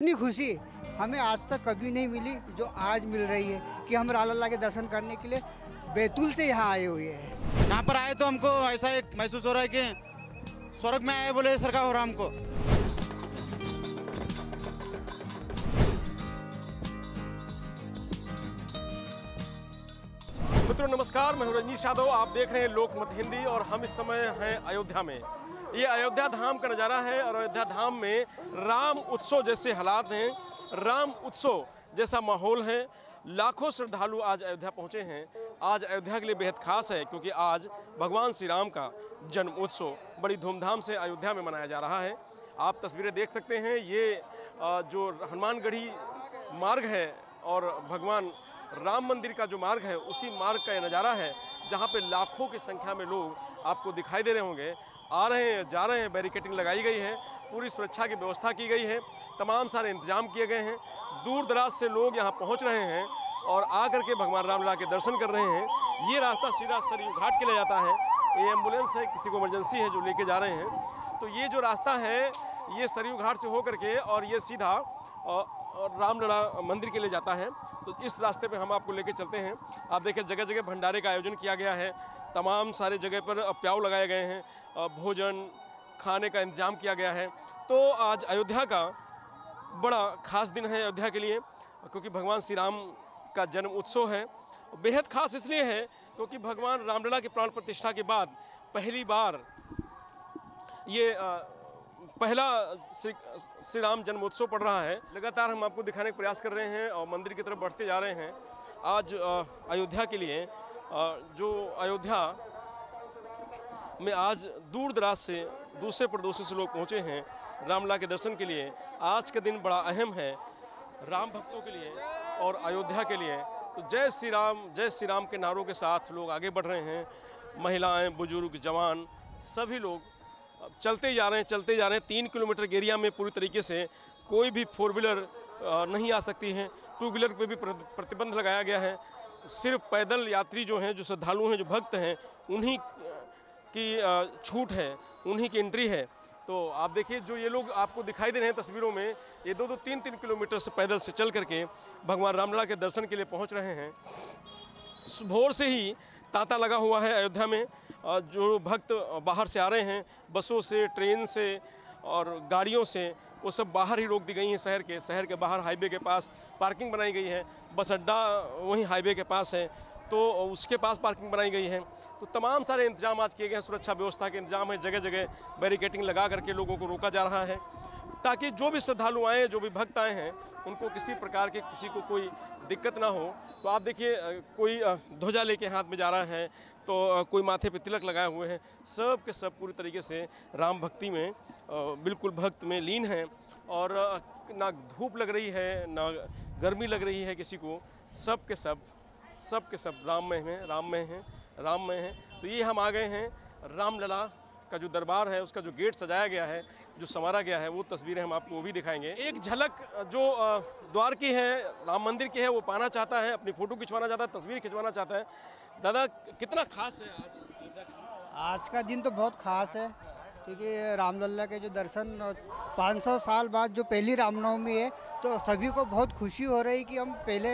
इतनी खुशी हमें आज तक कभी नहीं मिली जो आज मिल रही है कि हम राला के दर्शन करने के लिए बैतूल से यहाँ आए हुए हैं। यहाँ पर आए तो हमको ऐसा एक महसूस हो रहा है कि स्वर्ग में आए बोले सरकार हो रहा हमको। मित्रों नमस्कार मैं हूँ रजनीश यादव। आप देख रहे हैं लोकमत हिंदी और हम इस समय हैं अयोध्या में। ये अयोध्या धाम का नज़ारा है और अयोध्या धाम में राम उत्सव जैसे हालात हैं, राम उत्सव जैसा माहौल है। लाखों श्रद्धालु आज अयोध्या पहुँचे हैं। आज अयोध्या के लिए बेहद खास है क्योंकि आज भगवान श्री राम का जन्म उत्सव बड़ी धूमधाम से अयोध्या में मनाया जा रहा है। आप तस्वीरें देख सकते हैं। ये जो हनुमानगढ़ी मार्ग है और भगवान राम मंदिर का जो मार्ग है, उसी मार्ग का ये नज़ारा है, जहाँ पे लाखों की संख्या में लोग आपको दिखाई दे रहे होंगे। आ रहे हैं, जा रहे हैं बैरिकेटिंग लगाई गई है, पूरी सुरक्षा की व्यवस्था की गई है, तमाम सारे इंतज़ाम किए गए हैं, दूर दराज से लोग यहाँ पहुँच रहे हैं और आकर के भगवान रामलला के दर्शन कर रहे हैं। ये रास्ता सीधा सरयू घाट के लिए जाता है। ये एंबुलेंस है, किसी को इमरजेंसी है जो लेके जा रहे हैं। तो ये जो रास्ता है, ये सरयू घाट से होकर के और ये सीधा और रामलला मंदिर के लिए जाता है। तो इस रास्ते पे हम आपको लेके चलते हैं। आप देखें जगह जगह भंडारे का आयोजन किया गया है। तमाम सारे जगह पर प्याव लगाए गए हैं भोजन, खाने का इंतज़ाम किया गया है। तो आज अयोध्या का बड़ा खास दिन है अयोध्या के लिए, क्योंकि भगवान श्री राम का जन्म उत्सव है। बेहद खास इसलिए है क्योंकि भगवान रामलला के प्राण प्रतिष्ठा के बाद पहली बार ये पहला श्री श्री राम जन्मोत्सव पड़ रहा है। लगातार हम आपको दिखाने का प्रयास कर रहे हैं और मंदिर की तरफ़ बढ़ते जा रहे हैं। आज अयोध्या के लिए जो अयोध्या में आज दूर दराज से, दूसरे प्रदेशों से लोग पहुँचे हैं रामला के दर्शन के लिए। आज का दिन बड़ा अहम है राम भक्तों के लिए और अयोध्या के लिए। तो जय श्री राम, जय श्री राम के नारों के साथ लोग आगे बढ़ रहे हैं। महिलाएँ, बुज़ुर्ग, जवान, सभी लोग चलते जा रहे हैं, चलते जा रहे हैं। तीन किलोमीटर के एरिया में पूरी तरीके से कोई भी फोर व्हीलर नहीं आ सकती हैं। टू व्हीलर पे भी प्रतिबंध लगाया गया है। सिर्फ़ पैदल यात्री जो हैं, जो श्रद्धालु हैं, जो भक्त हैं, उन्हीं की छूट है, उन्हीं की एंट्री है। तो आप देखिए, जो ये लोग आपको दिखाई दे रहे हैं तस्वीरों में, ये दो दो तीन तीन किलोमीटर से पैदल से चल करके भगवान रामलला के दर्शन के लिए पहुँच रहे हैं। भोर से ही तांता लगा हुआ है अयोध्या में जो भक्त बाहर से आ रहे हैं, बसों से, ट्रेन से और गाड़ियों से। वो सब बाहर ही रोक दी गई हैं शहर के शहर के बाहर हाईवे के पास पार्किंग बनाई गई है, बस अड्डा वहीं हाईवे के पास है तो उसके पास पार्किंग बनाई गई है। तो तमाम सारे इंतज़ाम आज किए गए हैं, सुरक्षा व्यवस्था के इंतज़ाम है जगह जगह बैरिकेटिंग लगा करके लोगों को रोका जा रहा है। ताकि जो भी श्रद्धालु आए, जो भी भक्त आए हैं, उनको किसी प्रकार के किसी को कोई दिक्कत ना हो। तो आप देखिए कोई ध्वजा लेके हाथ में जा रहा है तो कोई माथे पे तिलक लगाए हुए हैं, सब के सब पूरी तरीके से राम भक्ति में बिल्कुल भक्त में लीन हैं और ना धूप लग रही है, ना गर्मी लग रही है किसी को, सब के सब सब के सब राम में हैं राम में हैं राम में हैं। तो ये हम आ गए हैं, रामलला का जो दरबार है, उसका जो गेट सजाया गया है जो संवारा गया है, वो तस्वीरें हम आपको वो भी दिखाएँगे। एक झलक, जो द्वार की है, राम मंदिर की है, वो पाना चाहता है, अपनी फ़ोटो खिंचवाना चाहता है, तस्वीर खिंचवाना चाहता है। दादा, कितना खास है आज? आज का दिन तो बहुत खास है, क्योंकि रामलला के जो दर्शन 500 साल बाद जो पहली रामनवमी है तो सभी को बहुत खुशी हो रही कि हम पहले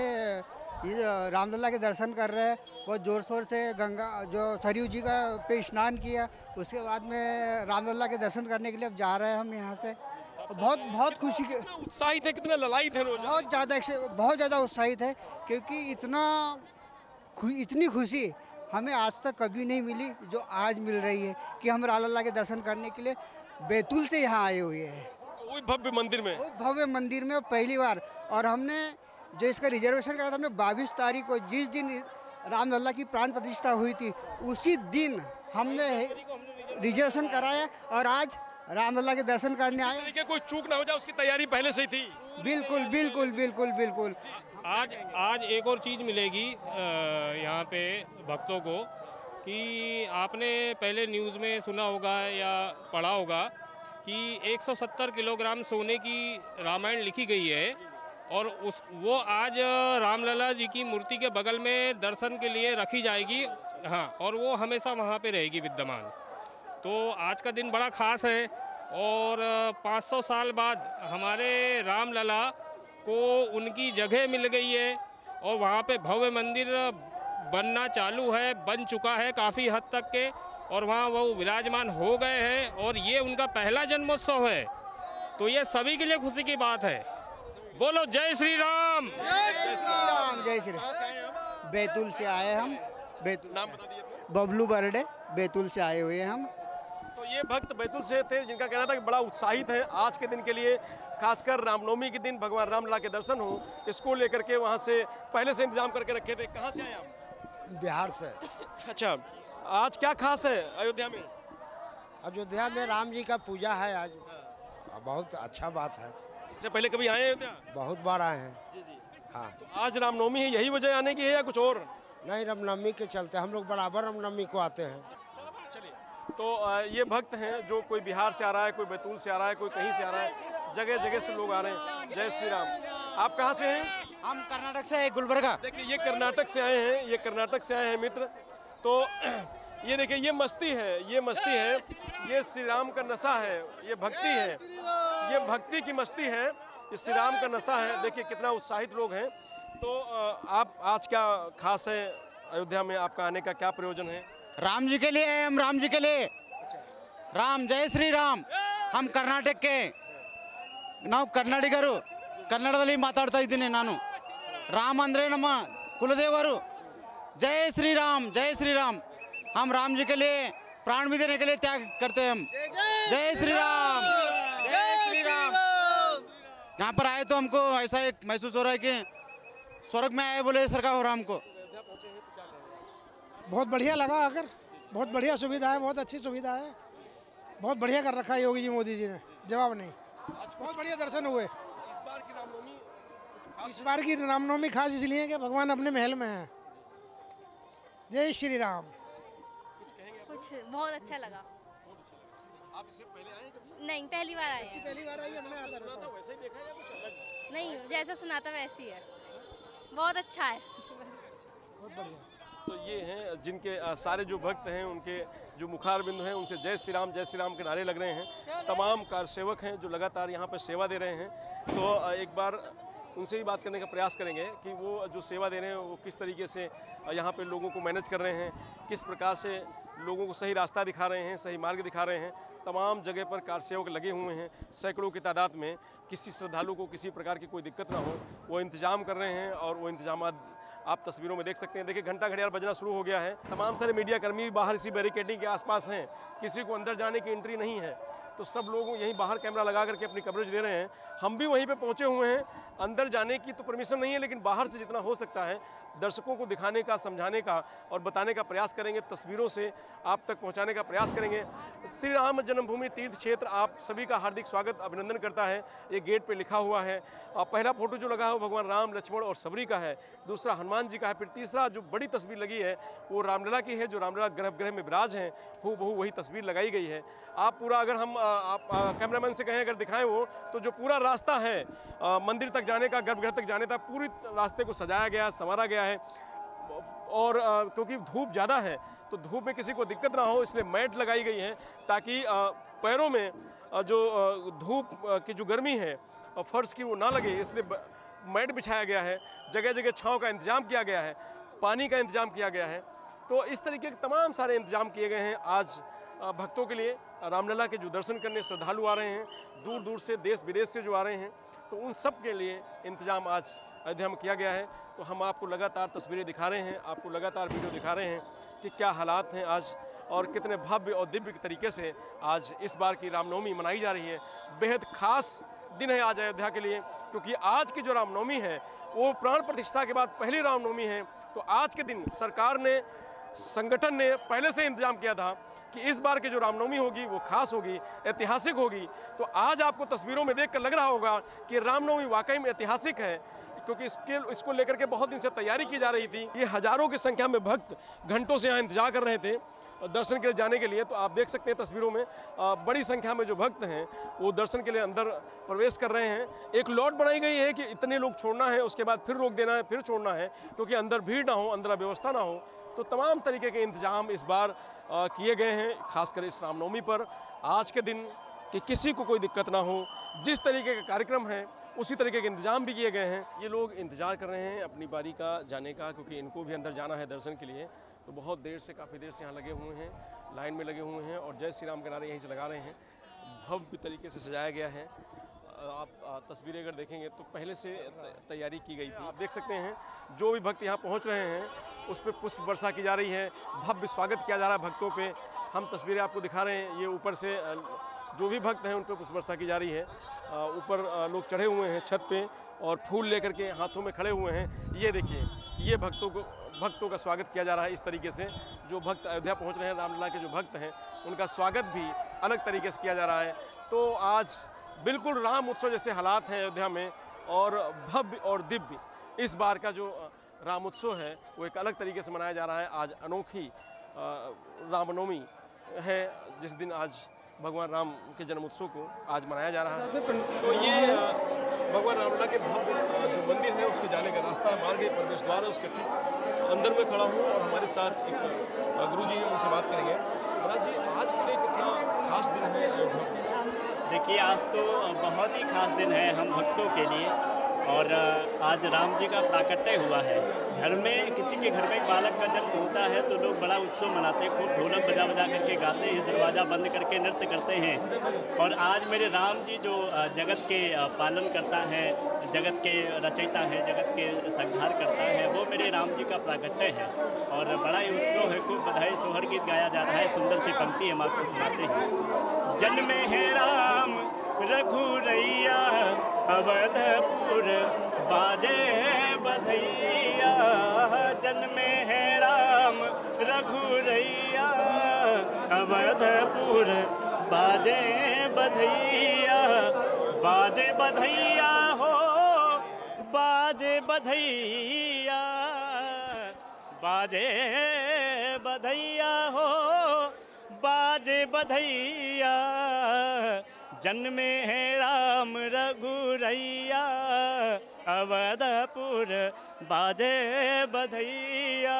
रामलला के दर्शन कर रहे हैं। बहुत ज़ोर शोर से गंगा जो सरयू जी का पे स्नान किया। उसके बाद में रामलला के दर्शन करने के लिए अब जा रहे हैं हम यहाँ से। बहुत बहुत खुशी के उत्साहित है कितना ललायत है बहुत ज़्यादा बहुत ज़्यादा उत्साहित है क्योंकि इतना खु, इतनी खुशी हमें आज तक कभी नहीं मिली जो आज मिल रही है कि हम रामलला के दर्शन करने के लिए बैतूल से यहाँ आए हुए हैं। भव्य मंदिर में। भव्य मंदिर में पहली बार। और हमने जो इसका रिजर्वेशन करा था हमने बाईस तारीख को जिस दिन रामलला की प्राण प्रतिष्ठा हुई थी उसी दिन हमने रिजर्वेशन कराया और आज रामलला के दर्शन करने आए। तरीके कोई चूक ना हो जाए उसकी तैयारी पहले से ही थी। बिल्कुल बिल्कुल बिल्कुल बिल्कुल। आज आज एक और चीज़ मिलेगी यहाँ पे भक्तों को कि आपने पहले न्यूज़ में सुना होगा या पढ़ा होगा कि 170 किलोग्राम सोने की रामायण लिखी गई है। और उस, वो आज रामलला जी की मूर्ति के बगल में दर्शन के लिए रखी जाएगी। हाँ और वो हमेशा वहाँ पे रहेगी विद्यमान। तो आज का दिन बड़ा ख़ास है और 500 साल बाद हमारे रामलला को उनकी जगह मिल गई है और वहाँ पे भव्य मंदिर बनना चालू है, बन चुका है काफ़ी हद तक के और वहाँ वो विराजमान हो गए हैं और ये उनका पहला जन्मोत्सव है। तो ये सभी के लिए खुशी की बात है। बोलो जय श्री राम। जय श्री राम। जय श्री राम बैतूल से आए हम। बैतूल नाम बता दिए बबलू बर्डे बैतूल से आए हुए हैं हम। तो ये भक्त बैतूल से थे जिनका कहना था कि बड़ा उत्साहित है आज के दिन के लिए खासकर रामनवमी के दिन भगवान रामला के दर्शन हो। इसको लेकर के वहाँ से पहले से इंतज़ाम करके रखे थे। कहाँ से आए आप? बिहार से। अच्छा आज क्या खास है अयोध्या में? अयोध्या में राम जी का पूजा है आज। बहुत अच्छा बात है। इससे पहले कभी आए अयोध्या बहुत बार आए हैं। जी जी। हाँ। तो आज रामनवमी है यही वजह आने की है या कुछ और? नहीं रामनवमी के चलते हम लोग बराबर रामनवमी को आते हैं। चलिए तो ये भक्त हैं जो कोई बिहार से आ रहा है कोई बैतूल से आ रहा है कोई कहीं से आ रहा है जगह जगह से लोग आ रहे हैं। जय श्री राम। आप कहाँ से हैं? हम कर्नाटक से गुलबर्गा। देखिए ये कर्नाटक से आए हैं ये कर्नाटक से आए हैं मित्र। तो ये देखिए ये मस्ती है ये मस्ती है ये श्री राम का नशा है ये भक्ति है ये भक्ति की मस्ती है ये श्री राम का नशा है देखिए कितना उत्साहित लोग हैं तो अ, आप आज क्या खास है अयोध्या में आपका आने का क्या प्रयोजन है राम जी के लिए है हम राम जी के लिए ರಾಮ್ ಜೈ ಶ್ರೀರಾಮ್ ಹಮ್ ಕರ್ನಾಟಕಕ್ಕೆ ನಾವು ಕನ್ನಡಿಗರು ಕನ್ನಡದಲ್ಲಿ ಮಾತಾಡ್ತಾ ಇದ್ದೀನಿ ನಾನು ರಾಮ್ ಅಂದರೆ ನಮ್ಮ ಕುಲದೇವರು जय श्री राम जय श्री राम हम राम जी के लिए प्राण भी देने के लिए त्याग करते हैं हम। जय श्री राम जय श्री राम यहाँ पर आए तो हमको ऐसा एक महसूस हो रहा है कि स्वर्ग में आए बोले सरकार हो रहा हमको बहुत बढ़िया लगा आकर। बहुत बढ़िया सुविधा है बहुत अच्छी सुविधा है। बहुत बढ़िया कर रखा है योगी जी मोदी जी ने। जवाब नहीं। बहुत बढ़िया दर्शन हुए। इस बार की रामनवमी इस बार की रामनवमी खास इसलिए कि भगवान अपने महल में है। जय श्री राम कुछ बहुत अच्छा लगा। आप इससे पहले आए कभी? नहीं पहली बार आए पहली बार आई हमने आता सुना था वैसे ही देखा या कुछ अलग नहीं जैसा सुना था वैसे ही। है बहुत अच्छा है। बहुत बढ़िया। तो ये हैं जिनके सारे जो भक्त हैं उनके जो मुखार बिंदु हैं उनसे जय श्री राम जय श्री राम के नारे लग रहे हैं। तमाम कार सेवक हैं जो लगातार यहाँ पर सेवा दे रहे हैं। तो एक बार उनसे ही बात करने का प्रयास करेंगे कि वो जो सेवा दे रहे हैं वो किस तरीके से यहाँ पे लोगों को मैनेज कर रहे हैं किस प्रकार से लोगों को सही रास्ता दिखा रहे हैं, सही मार्ग दिखा रहे हैं। तमाम जगह पर कार सेवक लगे हुए हैं। सैकड़ों की तादाद में किसी श्रद्धालु को किसी प्रकार की कोई दिक्कत ना हो, वो इंतज़ाम कर रहे हैं और वो इंतज़ाम आप तस्वीरों में देख सकते हैं। देखिए, घंटा घड़ियाल बजना शुरू हो गया है। तमाम सारे मीडियाकर्मी बाहर इसी बैरिकेडिंग के आसपास हैं। किसी को अंदर जाने की एंट्री नहीं है। तो सब लोग यहीं बाहर कैमरा लगा करके अपनी कवरेज दे रहे हैं। हम भी वहीं पे पहुँचे हुए हैं। अंदर जाने की तो परमिशन नहीं है, लेकिन बाहर से जितना हो सकता है, दर्शकों को दिखाने का, समझाने का और बताने का प्रयास करेंगे, तस्वीरों से आप तक पहुँचाने का प्रयास करेंगे। श्री राम जन्मभूमि तीर्थ क्षेत्र, आप सभी का हार्दिक स्वागत, अभिनंदन करता है। ये गेट पे लिखा हुआ है। पहला फ़ोटो जो लगा है वो भगवान राम, लक्ष्मण और सबरी का है। दूसरा हनुमान जी का है। फिर तीसरा जो बड़ी तस्वीर लगी है, वो रामलला की है, जो रामलला गर्भगृह में विराज हैं हु वही तस्वीर लगाई गई है। आप पूरा अगर हम आप कैमरामैन से कहें अगर दिखाएँ वो तो जो पूरा रास्ता है आ, मंदिर तक जाने का गर्भगृह तक जाने का पूरी रास्ते को सजाया गया संवारा गया है। और क्योंकि धूप ज़्यादा है तो धूप में किसी को दिक्कत ना हो इसलिए मैट लगाई गई है ताकि पैरों में जो धूप की जो गर्मी है फर्श की वो ना लगे इसलिए मैट बिछाया गया है जगह जगह छाँव का इंतज़ाम किया गया है पानी का इंतज़ाम किया गया है। तो इस तरीके के तमाम सारे इंतज़ाम किए गए हैं आज भक्तों के लिए रामलला के जो दर्शन करने श्रद्धालु आ रहे हैं दूर दूर से देश विदेश से जो आ रहे हैं तो उन सब के लिए इंतज़ाम आज अयोध्या में किया गया है। तो हम आपको लगातार तस्वीरें दिखा रहे हैं, आपको लगातार वीडियो दिखा रहे हैं कि क्या हालात हैं आज और कितने भव्य और दिव्य तरीके से आज इस बार की रामनवमी मनाई जा रही है। बेहद खास दिन है आज अयोध्या के लिए, क्योंकि आज की जो रामनवमी है, वो प्राण प्रतिष्ठा के बाद पहली रामनवमी है। तो आज के दिन सरकार ने, संगठन ने पहले से इंतज़ाम किया था कि इस बार की जो रामनवमी होगी, वो खास होगी, ऐतिहासिक होगी। तो आज आपको तस्वीरों में देखकर लग रहा होगा कि रामनवमी वाकई में ऐतिहासिक है, क्योंकि इसके, इसको लेकर के बहुत दिन से तैयारी की जा रही थी। ये हज़ारों की संख्या में भक्त घंटों से यहाँ इंतज़ार कर रहे थे, दर्शन के लिए जाने के लिए। तो आप देख सकते हैं तस्वीरों में बड़ी संख्या में जो भक्त हैं, वो दर्शन के लिए अंदर प्रवेश कर रहे हैं। एक लॉट बनाई गई है कि इतने लोग छोड़ना है, उसके बाद फिर रोक देना है, फिर छोड़ना है, क्योंकि अंदर भीड़ ना हो, अंदर व्यवस्था ना हो। तो तमाम तरीके के इंतज़ाम इस बार किए गए हैं, खासकर इस रामनवमी पर। आज के दिन कि किसी को कोई दिक्कत ना हो, जिस तरीके का कार्यक्रम है, उसी तरीके के इंतज़ाम भी किए गए हैं। ये लोग इंतज़ार कर रहे हैं अपनी बारी का जाने का, क्योंकि इनको भी अंदर जाना है दर्शन के लिए। तो बहुत देर से, काफ़ी देर से यहाँ लगे हुए हैं, लाइन में लगे हुए हैं और जय श्री राम के नारे यहीं से लगा रहे हैं। भव्य तरीके से सजाया गया है। आप तस्वीरें अगर देखेंगे तो पहले से तैयारी की गई थी। आप देख सकते हैं, जो भी भक्त यहाँ पहुँच रहे हैं उस पर पुष्प वर्षा की जा रही है, भव्य स्वागत किया जा रहा है भक्तों पे। हम तस्वीरें आपको दिखा रहे हैं, ये ऊपर से जो भी भक्त हैं उन पर पुष्प वर्षा की जा रही है। ऊपर लोग चढ़े हुए हैं छत पे और फूल लेकर के हाथों में खड़े हुए हैं। ये देखिए, ये भक्तों को, भक्तों का स्वागत किया जा रहा है इस तरीके से। जो भक्त अयोध्या पहुँच रहे हैं, रामलला के जो भक्त हैं, उनका स्वागत भी अलग तरीके से किया जा रहा है। तो आज बिल्कुल राम उत्सव जैसे हालात हैं अयोध्या में और भव्य और दिव्य इस बार का जो राम उत्सव है, वो एक अलग तरीके से मनाया जा रहा है। आज अनोखी रामनवमी है, जिस दिन आज भगवान राम के जन्म उत्सव को आज मनाया जा रहा है। तो ये भगवान रामलला के भव्य जो मंदिर है, उसके जाने का रास्ता है मार्ग प्रवेश द्वार है, उसके ठीक अंदर में खड़ा हूँ और हमारे साथ एक गुरु जी हैं, उनसे बात करेंगे। महाराज जी, आज के लिए कितना खास दिन है देखिए, आज तो बहुत ही खास दिन है हम भक्तों के लिए। और आज राम जी का प्राकट्य हुआ है। घर में किसी के घर में बालक का जन्म होता है तो लोग बड़ा उत्सव मनाते हैं, खूब ढोलक बजा बजा करके गाते हैं, दरवाज़ा बंद करके नृत्य करते हैं। और आज मेरे राम जी जो जगत के पालन करता है, जगत के रचयिता है, जगत के संहार करता है, वो मेरे राम जी का प्राकट्य है। और बड़ा ही उत्सव है, खूब बधाई सोहर गीत गाया जा रहा है, सुंदर सी पंक्ति हम आपको सुनाते हैं। जन्म है राम रघुरैया, अवधपुर बाजे बधैया, जन्म है राम रघुरैया, अवधपुर बाजे बधैया बाजे बधैया हो, बाजे बधैया बाजे बधैया हो, बाजे बधैया। जन्मे है राम रघुरैया, अवधपुर बाजे बधैया।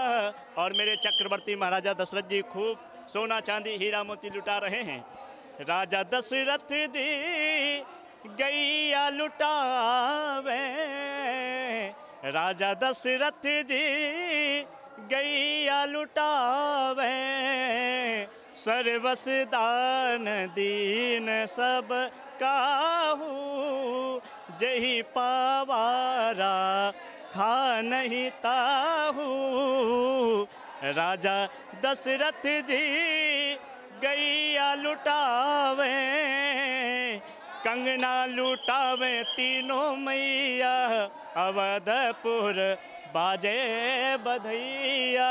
और मेरे चक्रवर्ती महाराजा दशरथ जी खूब सोना चांदी, हीरा मोती लुटा रहे हैं। राजा दशरथ जी गैया लुटावे। राजा दशरथ जी गैया लुटावे। सर्वस दान दीन सब काहू, जही पावारा खा नहीं ताहू। राजा दशरथ जी गैया लुटावे, कंगना लुटावे तीनों मैया, अवधपुर बाजे बधैया।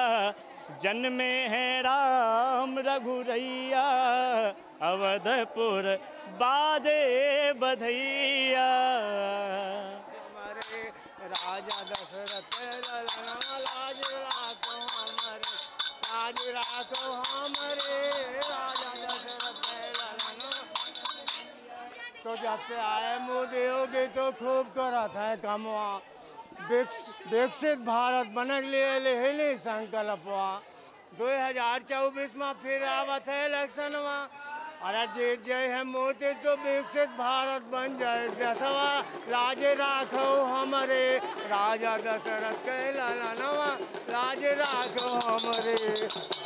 जन्मे है राम रघुरैया, अवधपुर बाजे बधैया। राजा दशरथ राजा दशरथ तो जब से आए मोदी योगी तो खूब करत है कमवा। विकस- विकसित भारत बने के लिए लेहली संकल्पवा दो हज़ार चौबीस में फिर आवत है इलेक्शन इलेक्शनवा अरे जीत जाए है मोदी तो विकसित भारत बन जाए। दसवा लाज राखो हमारे, राजा दशरथ के ललनवा लाज राखो हमारे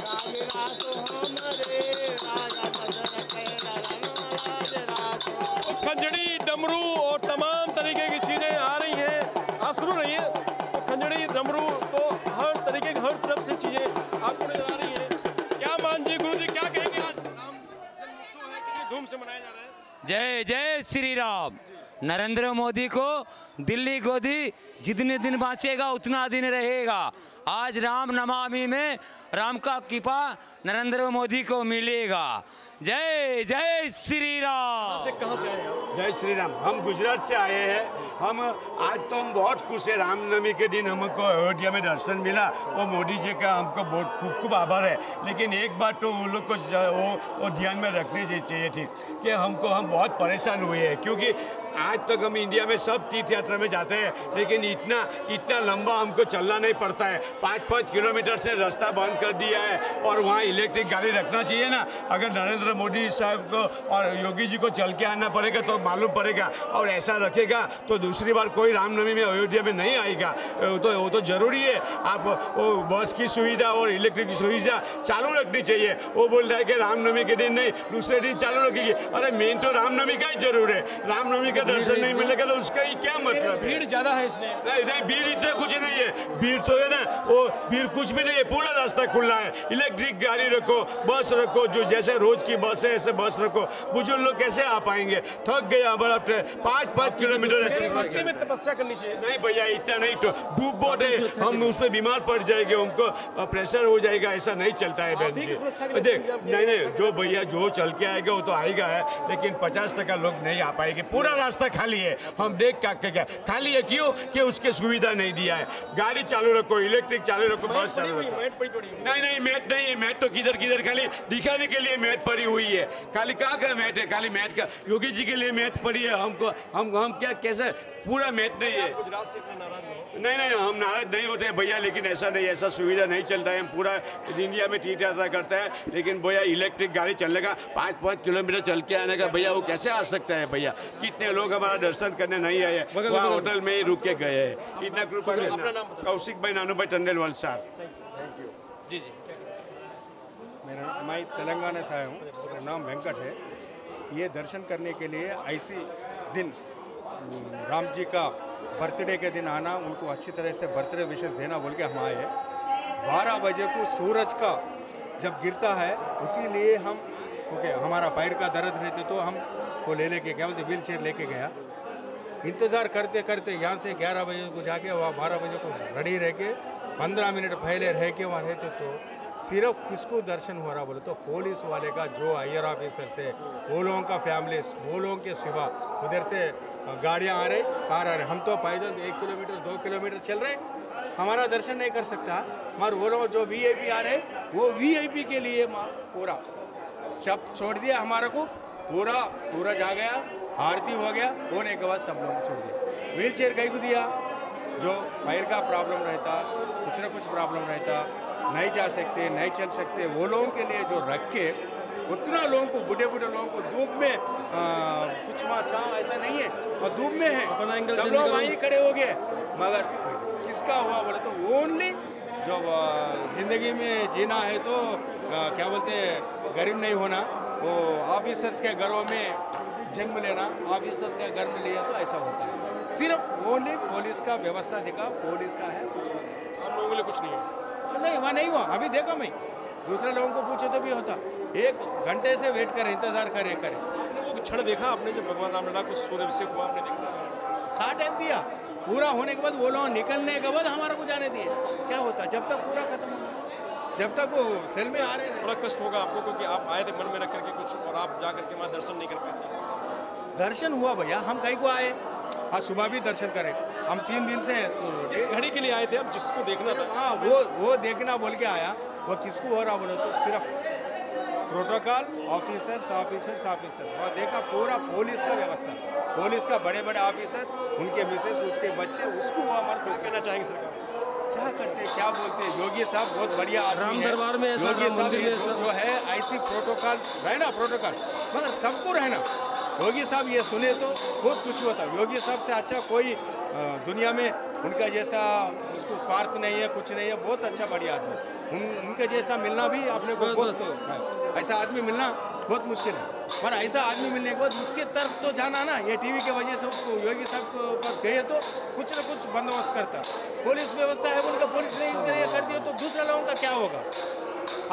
लाज राखो हमारे, राजा दशरथ के ललनवा लाज राखो खंजड़ी, डमरू और तमाम तरीके की चीज़ें आ रही हैं। आप सुन रही हैं तो खंजड़ी, डमरू तो हर तरीके की, हर तरफ़ से चीज़ें आपको नज़र आ रही हैं। क्या मान जी गुरु जी क्या कहेंगे आज? धूम से मनाया जा रहा है? जय जय श्री राम। नरेंद्र मोदी को दिल्ली गोदी जितने दिन बाँचेगा, उतना दिन रहेगा। आज राम नमामि में राम का कृपा नरेंद्र मोदी को मिलेगा। जय जय श्री राम से कहाँ से आए आप? जय श्री राम हम गुजरात से आए हैं। हम आज तो हम बहुत खुश है। रामनवमी के दिन हमको अयोध्या में दर्शन मिला। और मोदी जी का हमको बहुत खूब खूब आभार है। लेकिन एक बात तो उन लोग को वो, वो ध्यान में रखनी चाहिए- चाहिए थी कि हमको हम बहुत परेशान हुए हैं। क्योंकि आज तक हम इंडिया में सब तीर्थ यात्रा में जाते हैं, लेकिन इतना इतना लंबा हमको चलना नहीं पड़ता है। पाँच पाँच किलोमीटर से रास्ता बंद कर दिया है, और वहाँ इलेक्ट्रिक गाड़ी रखना चाहिए ना। अगर नरेंद्र मोदी साहब को और योगी जी को चल के आना पड़ेगा तो मालूम पड़ेगा, और ऐसा रखेगा तो दूसरी बार कोई रामनवमी में अयोध्या में नहीं आएगा। तो वो तो ज़रूरी है। आप, वो बस की सुविधा और इलेक्ट्रिक की सुविधा चालू रखनी चाहिए। वो बोल रहा है कि रामनवमी के दिन नहीं, दूसरे दिन चालू रखेगी। अरे मेन तो रामनवमी का ही ज़रूर है। रामनवमी का दर्शन नहीं मिलेगा तो उसका ही क्या मतलब है? भीड़ ज़्यादा है इसलिए। नहीं नहीं भीड़ इतना कुछ नहीं है। भीड़ तो है ना वो भीड़ कुछ भी नहीं है पूरा रास्ता खुला है। इलेक्ट्रिक गाड़ी रखो बस रखो जो जैसे रोज की बस है ऐसे बस रखो। बुज़ुर्ग लोग कैसे आ पाएँगे? थक गए हमारा ट्रेन पाँच पाँच किलोमीटर में तपस्या करनी चाहिए। नहीं भैया इतना नहीं तो धूप बहुत है। हम उस पर बीमार पड़ जाएँगे हमको प्रेशर हो जाएगा ऐसा नहीं चलता है बहन जी। देख नहीं नहीं जो भैया जो चल के आएगा वो तो आएगा है लेकिन पचास टका लोग नहीं आ पाएँगे। पूरा रास्ता खाली है। हम देख का क्या? खाली है क्यों? कि उसके सुविधा नहीं दिया है। गाड़ी चालू रखो इलेक्ट्रिक चालू रखो बस चालू रखो। नहीं नहीं मैट नहीं है मैट तो किधर किधर खाली? दिखाने के लिए मैट पड़ी हुई है। खाली कहाँ का मैट है? खाली मैट का। योगी जी के लिए मैट पड़ी है। हमको हम हम क्या कैसे? पूरा मैट नहीं है। गुजरात से नाराज़ नहीं नहीं हम नाराज़ नहीं होते भैया लेकिन ऐसा नहीं ऐसा सुविधा नहीं चलता है। हम पूरा इंडिया में टीट यात्रा करते हैं लेकिन भैया इलेक्ट्रिक गाड़ी चलने का पाँच पाँच किलोमीटर चल के आने का भैया वो कैसे आ सकता है भैया? कितने लोग हमारा दर्शन करने नहीं आए हैं? वहाँ होटल में ही रुक के गए हैं। इतना कृपा करना। कौशिक भाई नानू भाई टंडल वलसार जी जी। मेरा मैं तेलंगाना से आया हूँ। मेरा नाम वेंकट है। ये दर्शन करने के लिए ऐसी दिन राम जी का बर्थडे के दिन आना, उनको अच्छी तरह से बर्थडे विशेष देना बोल के हम आए बारह बजे को सूरज का जब गिरता है उसी लिए हम, ओके, हमारा पैर का दर्द रहते तो हम को ले लेके, क्या बोलते व्हील चेयर लेके गया। इंतज़ार करते करते यहाँ से 11 बजे को जाके, वहाँ 12 बजे को रेडी रह के 15 मिनट पहले रह के वहाँ रहते तो सिर्फ़ किसको दर्शन हो रहा बोले तो पुलिस वाले का, जो आयर ऑफिसर से, वो लोगों का फैमिली वो लोगों के सिवा, उधर से गाड़ियाँ आ रही आ रहे हम तो पैदल एक किलोमीटर, दो किलोमीटर चल रहे हमारा दर्शन नहीं कर सकता। मगर वो लोग जो वीआईपी आ रहे वो वी के लिए पूरा। जब छोड़ दिया हमारे को, पूरा, सूरज आ गया, आरती हो गया, होने के बाद सब लोग छोड़ दिया व्हील चेयर कहीं को दिया, जो पैर का प्रॉब्लम रहता, कुछ ना कुछ प्रॉब्लम रहता, नहीं जा सकते, नहीं चल सकते, वो लोगों के लिए जो रख के उतना लोगों को बूढ़े बूढ़े लोगों को धूप में कुछ वहाँ छाँव ऐसा नहीं है। और धूप में है। सब लोग वहीं खड़े हो गए। मगर किसका हुआ बोले तो ओनली जो ज़िंदगी में जीना है तो क्या बोलते हैं गरीब नहीं होना। वो ऑफिसर्स के घरों में जन्म लेना ऑफिसर के घर में लिया तो ऐसा होता है। सिर्फ़ ओनली पुलिस का व्यवस्था देखा पुलिस का है कुछ नहीं। हम लोगों के लिए कुछ नहीं है। नहीं वहाँ नहीं हुआ। अभी देखा मैं दूसरे लोगों को पूछे तो भी होता। एक घंटे से वेट करे इंतज़ार करे करे। वो क्षण देखा? आपने जब भगवान रामलला को सूर्य अभिषेक हुआ आपने देखा? कहाँ टाइम दिया। पूरा होने के बाद वो लोग निकलने के बाद हमारा को जाने दिए। क्या होता? जब तक पूरा खत्म होगा। जब तक वो सेल में आ रहे हैं। बड़ा कष्ट होगा आपको क्योंकि आप आए थे मन में रख करके कुछ और आप जा करके वहाँ दर्शन नहीं कर पाए दर्शन हुआ भैया हम कहीं को आए? आज सुबह भी दर्शन करें। हम तीन दिन से जिस घड़ी के लिए आए थे अब जिसको देखना था। हाँ वो वो देखना बोल के आया। वो किसको हो रहा बोले तो सिर्फ़ प्रोटोकॉल ऑफिसर्स ऑफिसर्स ऑफिसर वहाँ देखा पूरा पुलिस का व्यवस्था। पुलिस का बड़े बड़े ऑफिसर उनके मिसेस उसके बच्चे उसको वो हमारे कुछ कहना चाहेंगे सरकार क्या करते हैं? क्या बोलते हैं? योगी साहब बहुत बढ़िया आदमी राम है। दरबार में योगी साहब जो, जो है ऐसी प्रोटोकॉल रहना प्रोटोकॉल? मगर सबको रहना। योगी साहब ये सुने तो बहुत कुछ होता योगी साहब से अच्छा कोई दुनिया में उनका जैसा उसको स्वार्थ नहीं है कुछ नहीं है बहुत अच्छा बढ़िया आदमी उन उनके जैसा मिलना भी अपने को बहुत है। ऐसा आदमी मिलना बहुत मुश्किल है। पर ऐसा आदमी मिलने के बाद उसके तरफ़ तो जाना ना ये टीवी के वजह से उसको योगी साहब के पास गए तो कुछ ना कुछ बंदोबस्त करता पुलिस व्यवस्था है उनका पुलिस ने इतने ये कर दिया तो दूसरे लोगों का क्या होगा?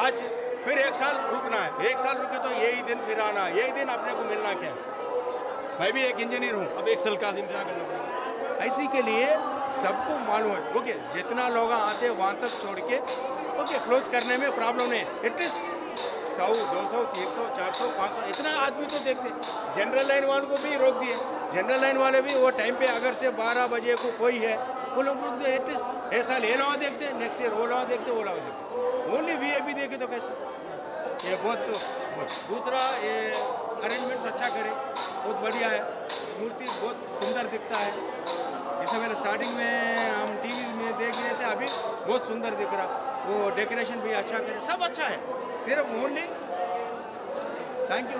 आज फिर एक साल रुकना है। एक साल रुके तो यही दिन फिर आना यही दिन अपने को मिलना क्या है? मैं भी एक इंजीनियर हूँ। अब एक साल का इंतज़ार करना पड़ेगा। ऐसी के लिए सबको मालूम है ओके जितना लोग आते हैं वहाँ तक छोड़ के ओके क्लोज करने में प्रॉब्लम नहीं है। एटलीस्ट सौ दो सौ तीन सौ चार सौ पाँच सौ इतना आदमी तो देखते जनरल लाइन वालों को भी रोक दिए। जनरल लाइन वाले भी वो टाइम पे अगर से बारह बजे को कोई है वो लोग रोक दिए एटलीस्ट ऐसा ले लोग देखते नेक्स्ट ईयर वो लोग देखते वो लोग देखते ओनली वी ए पी देखे तो कैसे? ये बहुत बहुत। दूसरा ये अरेंजमेंट्स अच्छा करें, बहुत बढ़िया है। मूर्ति बहुत सुंदर दिखता है। जैसे मैंने स्टार्टिंग में हम टीवी में देखने से अभी बहुत सुंदर दिख रहा। वो डेकोरेशन भी अच्छा करे, सब अच्छा है। सिर्फ़ ओनली थैंक यू